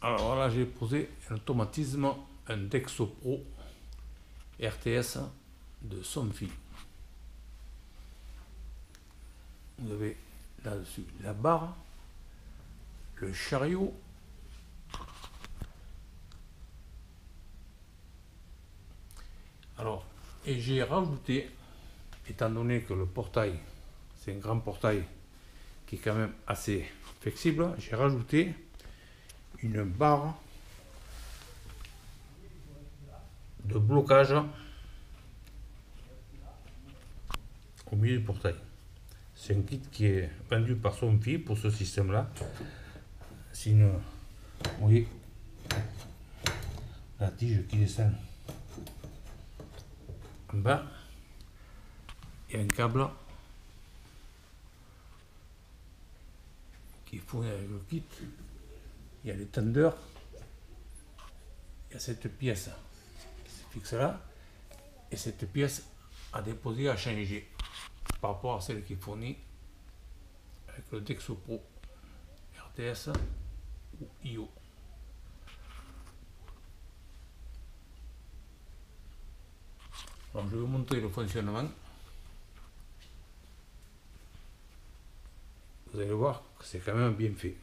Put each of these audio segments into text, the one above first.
Alors là, j'ai posé un automatisme, un Dexo Pro RTS de Somfy. Vous avez là-dessus la barre, le chariot, alors, et j'ai rajouté, étant donné que le portail, c'est un grand portail qui est quand même assez flexible, j'ai rajouté une barre de blocage au milieu du portail. C'est un kit qui est vendu par fils pour ce système-là. C'est vous voyez, la tige qui descend en bas. Il y a un câble qui fournit avec le kit. Il y a les tendeurs. Il y a cette pièce qui se fixe là. Et cette pièce à déposer, à changer par rapport à celle qui est fournie avec le Dexo Pro RTS ou IO. Je vais vous montrer le fonctionnement. Vous allez voir que c'est quand même bien fait.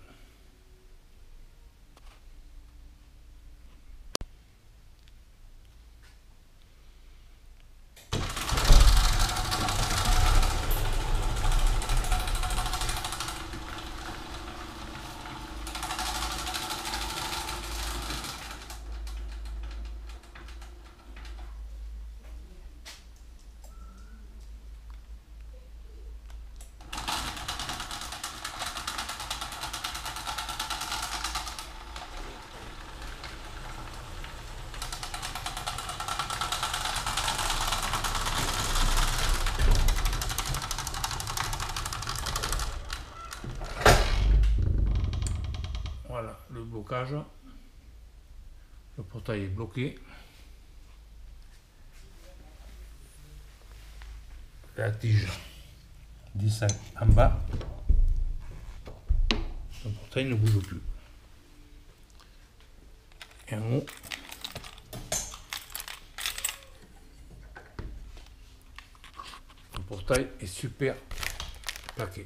Voilà le blocage. Le portail est bloqué. La tige descend en bas. Le portail ne bouge plus. Et en haut, le portail est super plaqué.